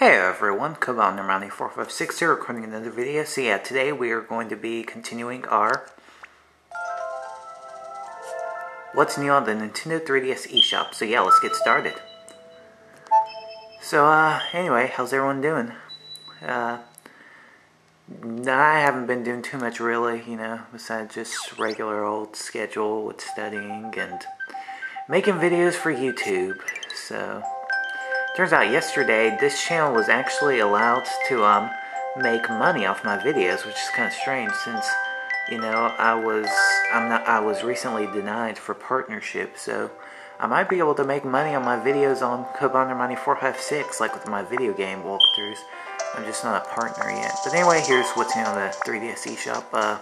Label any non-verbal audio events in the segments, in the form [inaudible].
Hey everyone, Cobanermani 4560 recording another video. So yeah, today we are going to be continuing our What's New on the Nintendo 3DS eShop. So yeah, let's get started. So uh, anyway, how's everyone doing? Uh, I haven't been doing too much really, you know, besides just regular old schedule with studying and making videos for YouTube. So Turns out yesterday, this channel was actually allowed to um, make money off my videos, which is kind of strange since, you know, I was I'm not I was recently denied for partnership, so I might be able to make money on my videos on Cobanermani 456, like with my video game walkthroughs. I'm just not a partner yet. But anyway, here's what's in the 3DS eShop. Uh,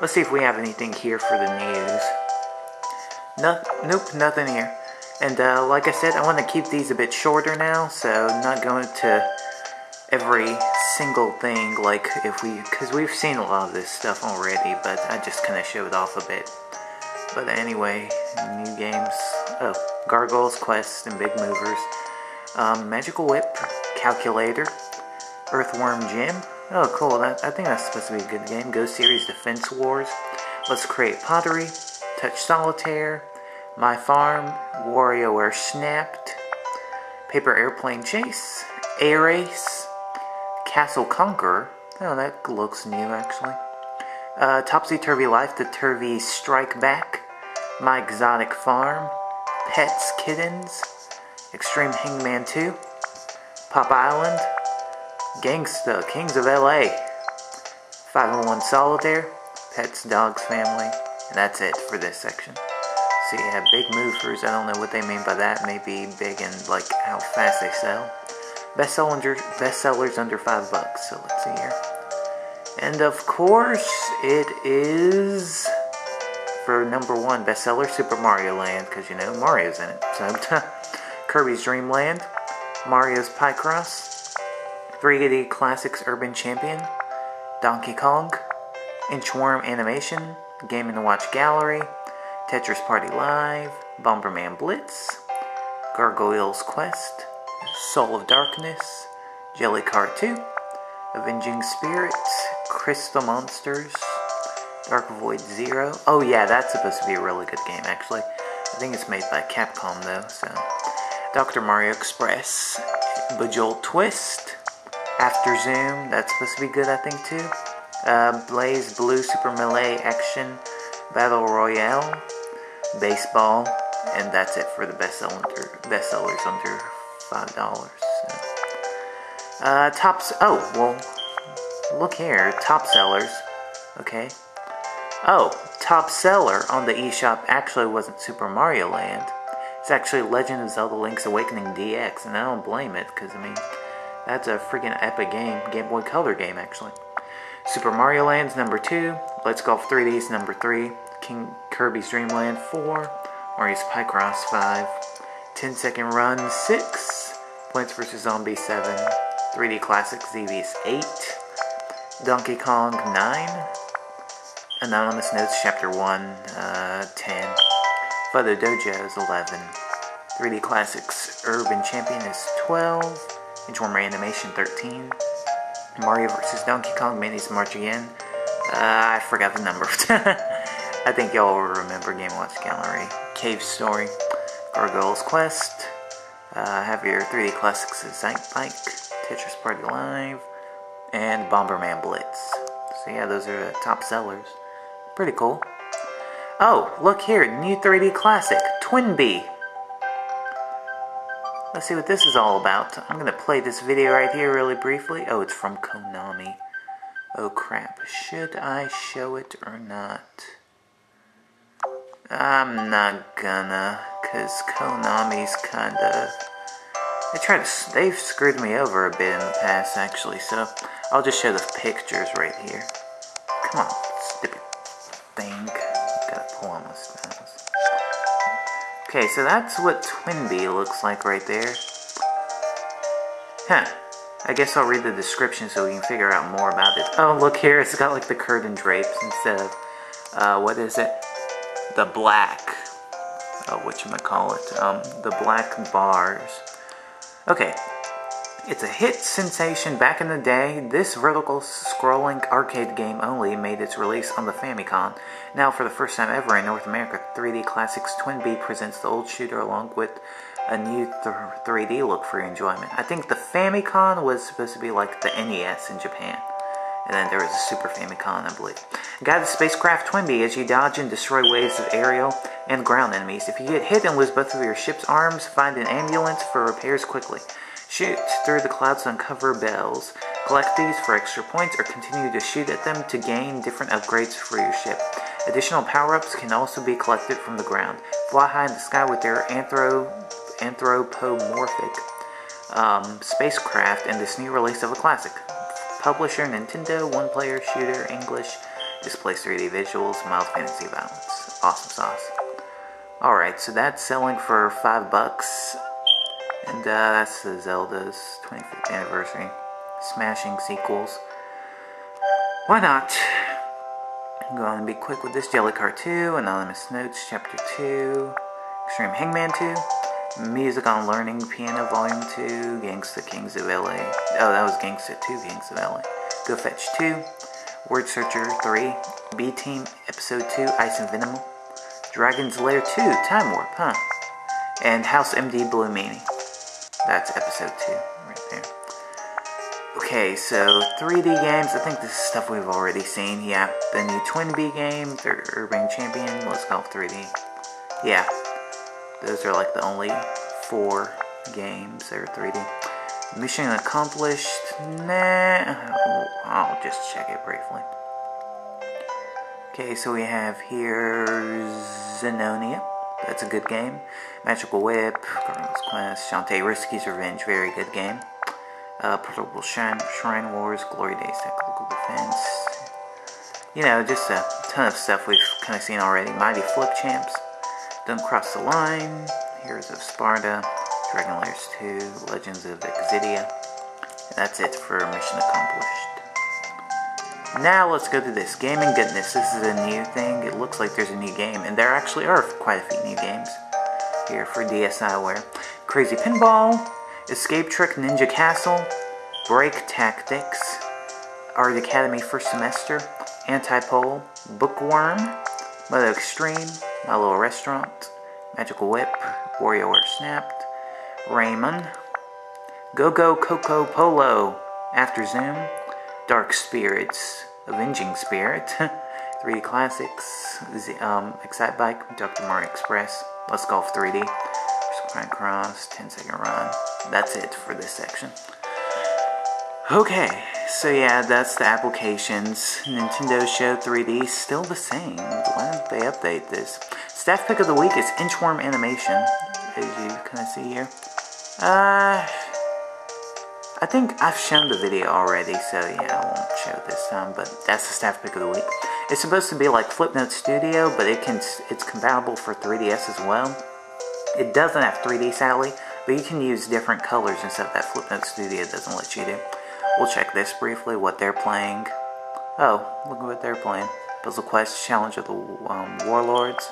let's see if we have anything here for the news. No, nope, nothing here. And uh, like I said, I want to keep these a bit shorter now, so not going to every single thing like if we, because we've seen a lot of this stuff already, but I just kind of showed off a bit. But anyway, new games, oh, Gargoyles Quest and Big Movers, um, Magical Whip, Calculator, Earthworm Jim, oh cool, that, I think that's supposed to be a good game, Go Series Defense Wars, Let's Create Pottery, Touch Solitaire, my Farm, WarioWare Snapped, Paper Airplane Chase, Air Race, Castle Conquer. Oh, that looks new actually. Uh, Topsy Turvy Life, the Turvy Strike Back, My Exotic Farm, Pets Kittens, Extreme Hangman 2, Pop Island, Gangsta, Kings of LA, 501 Solitaire, Pets Dogs Family, and that's it for this section. So have big movers. I don't know what they mean by that. Maybe big and like how fast they sell. Best sellers, best sellers under five bucks. So let's see here. And of course, it is for number one bestseller Super Mario Land because you know Mario's in it. So [laughs] Kirby's Dream Land, Mario's Picross, 3D Classics Urban Champion, Donkey Kong, Inchworm Animation, Game & Watch Gallery, Tetris Party Live, Bomberman Blitz, Gargoyles Quest, Soul of Darkness, Jelly Car 2, Avenging Spirits, Crystal Monsters, Dark Void Zero. Oh yeah, that's supposed to be a really good game actually. I think it's made by Capcom though, so. Dr. Mario Express, Bejeweled Twist, After Zoom, that's supposed to be good I think too. Uh, BlazBlue Super Melee Action Battle Royale, baseball, and that's it for the best seller, best sellers under five dollars. So. Uh, tops. Oh well, look here, top sellers. Okay. Oh, top seller on the eShop actually wasn't Super Mario Land. It's actually Legend of Zelda Link's Awakening DX, and I don't blame it, because, I mean, that's a freaking epic game. Game Boy Color game, actually. Super Mario Land's number 2. Let's Golf 3D's number 3. King Kirby's Dream Land 4, Mario's Picross 5, 10 Second Run 6, Plants vs. Zombie 7, 3D Classic Xevious 8, Donkey Kong 9, Anonymous Notes Chapter 1, uh, 10, Photo Dojo is 11, 3D Classics Urban Champion is 12, Inchworm Animation 13, Mario vs. Donkey Kong Minis March Again, uh, I forgot the number. [laughs] I think y'all will remember Game Watch Gallery, Cave Story, Gargoyles Quest, uh, have your 3D Classics of Bike, Tetris Party Live, and Bomberman Blitz. So yeah, those are the top sellers. Pretty cool. Oh, look here, new 3D Classic, TwinBee. Let's see what this is all about. I'm to play this video right here really briefly. Oh, it's from Konami. Oh crap, should I show it or not? I'm not gonna, cause Konami's kinda... They tried to, they've screwed me over a bit in the past, actually, so I'll just show the pictures right here. Come on, stupid thing. Gotta pull on my stylus. Okay, so that's what TwinBee looks like right there. Huh. I guess I'll read the description so we can figure out more about it. Oh, look here, it's got like the curtain drapes instead of, uh, what is it? the black, uh, what you might call it, um, the black bars. Okay, It's a hit sensation back in the day. This vertical scrolling arcade game only made its release on the Famicom. Now, for the first time ever in North America, 3D Classics Twinbee presents the old shooter along with a new th 3D look for your enjoyment. I think the Famicom was supposed to be like the NES in Japan. And then there was a Super Famicom, I believe. Guide the spacecraft Twinbee as you dodge and destroy waves of aerial and ground enemies. If you get hit and lose both of your ship's arms, find an ambulance for repairs quickly. Shoot through the clouds to uncover bells. Collect these for extra points or continue to shoot at them to gain different upgrades for your ship. Additional power-ups can also be collected from the ground. Fly high in the sky with their anthro anthropomorphic um, spacecraft and this new release of a classic. Publisher Nintendo, one player shooter, English, displays 3D visuals, mild fantasy violence. Awesome sauce. Alright, so that's selling for 5 bucks. And uh, that's the Zelda's 25th anniversary. Smashing sequels. Why not? I'm going to be quick with this Jellycar 2, Anonymous Notes Chapter 2, Extreme Hangman 2, Music on Learning Piano Volume 2, Gangsta Kings of LA. Oh, that was Gangsta 2 Kings of LA. Go Fetch 2, Word Searcher 3, B Team Episode 2, Ice and Venom, Dragon's Lair 2, Time Warp, huh? And House MD Blue Meanie. That's episode 2, right there. Okay, so 3D games, I think this is stuff we've already seen. Yeah, the new Twinbee game, the Urban Champion, Let's Golf 3D. Yeah, those are like the only four games that are 3D. Mission accomplished, nah, I'll just check it briefly. Okay, so we have here Zenonia. That's a good game. Magical Whip, Cardinal's Quest, Shantae Risky's Revenge, very good game. Uh, Portable Shrine, Shrine Wars, Glory Days, Technical Defense. You know, just a ton of stuff we've kind of seen already. Mighty Flip Champs, Don't Cross the Line, Heroes of Sparta, Dragon Lairs 2, Legends of Exidia. That's it for Mission Accomplished. Now let's go to this. Gaming Goodness. This is a new thing. It looks like there's a new game, and there actually are quite a few new games here for DSiWare. Crazy Pinball, Escape Trick Ninja Castle, Break Tactics, Art Academy First Semester, Anti-Pole, Bookworm, Mother Extreme, My Little Restaurant, Magical Whip, WarioWare Snapped, Rayman, Go Go Kokopolo, After Zoom, Dark Spirits, Avenging Spirit, [laughs] 3D Classics, um, Excitebike, Dr. Mario Express, Let's Golf 3D, Grind Cross, 10 second run. That's it for this section. Okay, so yeah, that's the applications. Nintendo Show 3D still the same. Why don't they update this? Staff pick of the week is Inchworm Animation, as you kind of see here. Uh, I think I've shown the video already, so yeah, I won't show this time, but that's the staff pick of the week. It's supposed to be like Flipnote Studio, but it can it's compatible for 3DS as well. It doesn't have 3D, sadly, but you can use different colors and stuff that Flipnote Studio doesn't let you do. We'll check this briefly, what they're playing. Oh, look at what they're playing. Puzzle Quest, Challenge of the um, Warlords.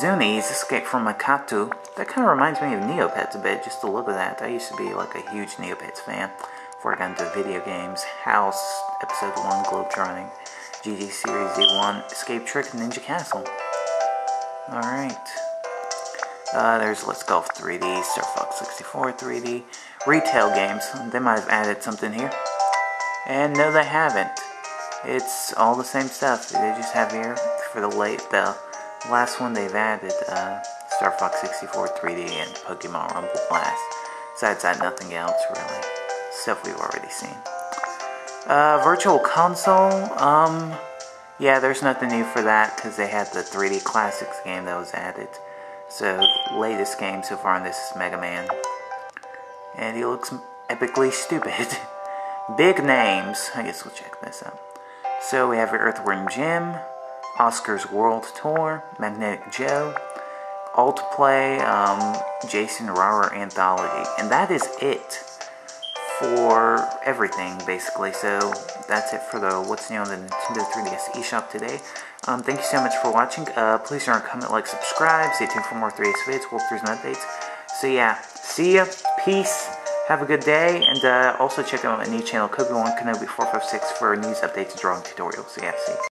Zuni's Escape from Makatu. That kind of reminds me of Neopets a bit, just to look at that. I used to be like a huge Neopets fan before I got into video games. House, Episode 1, Globe Globetrotting. GG Series Z1, Escape Trick, Ninja Castle. Alright. Uh, there's Let's Golf 3D, Star Fox 64 3D. Retail games. They might have added something here. And no, they haven't. It's all the same stuff. They just have here for the late, the last one they've added, uh, Star Fox 64 3D and Pokemon Rumble Blast. Besides that, nothing else really. Stuff we've already seen. Uh, Virtual Console, um, yeah, there's nothing new for that because they had the 3D Classics game that was added. So, latest game so far on this is Mega Man. And he looks epically stupid. [laughs] Big names. I guess we'll check this out. So we have Earthworm Jim, Oscar's World Tour, Magnetic Joe, Alt Play, um, Jason Rohrer Anthology. And that is it for everything, basically. So that's it for the what's new on the Nintendo 3DS eShop today. Um, thank you so much for watching. Uh, please don't comment, like, subscribe. Stay tuned for more 3DS vids, walkthroughs, and updates. So yeah, see ya. Peace. Have a good day, and uh, also check out my new channel, Kobe1 Kenobi 456 for news updates and drawing tutorials. Yeah, see.